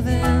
than